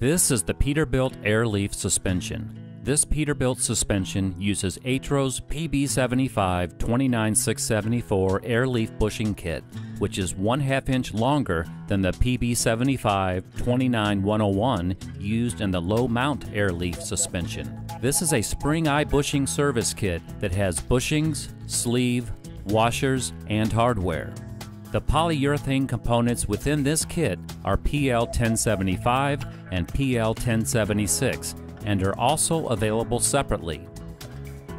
This is the Peterbilt Airleaf suspension. This Peterbilt suspension uses Atro's PB75 29674 Airleaf bushing kit, which is one half inch longer than the PB75 29101 used in the low mount Airleaf suspension. This is a spring eye bushing service kit that has bushings, sleeve, washers, and hardware. The polyurethane components within this kit are PL1075 and PL1076 and are also available separately.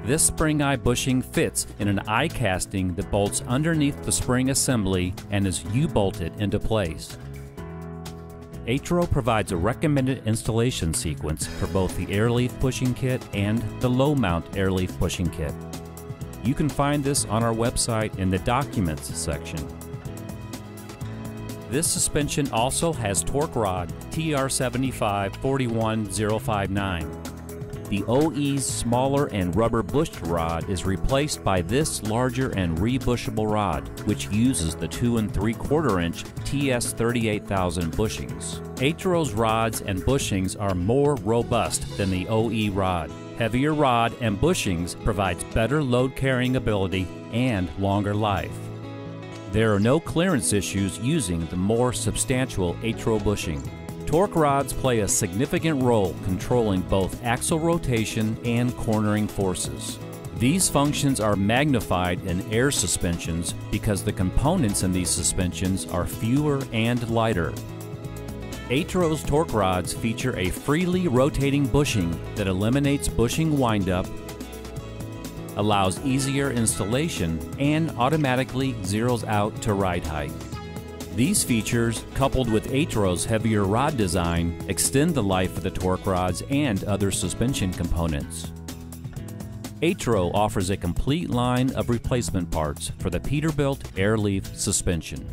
This spring eye bushing fits in an eye casting that bolts underneath the spring assembly and is U-bolted into place. Atro provides a recommended installation sequence for both the Airleaf bushing kit and the low mount Airleaf bushing kit. You can find this on our website in the Documents section. This suspension also has torque rod TR75 41059. The OE's smaller and rubber bushed rod is replaced by this larger and rebushable rod, which uses the 2 and 3 quarter inch TS 38000 bushings. Atro's rods and bushings are more robust than the OE rod. Heavier rod and bushings provides better load carrying ability and longer life. There are no clearance issues using the more substantial Atro bushing. Torque rods play a significant role controlling both axle rotation and cornering forces. These functions are magnified in air suspensions because the components in these suspensions are fewer and lighter. Atro's torque rods feature a freely rotating bushing that eliminates bushing windup allows easier installation, and automatically zeroes out to ride height. These features, coupled with Atro's heavier rod design, extend the life of the torque rods and other suspension components. Atro offers a complete line of replacement parts for the Peterbilt Airleaf suspension.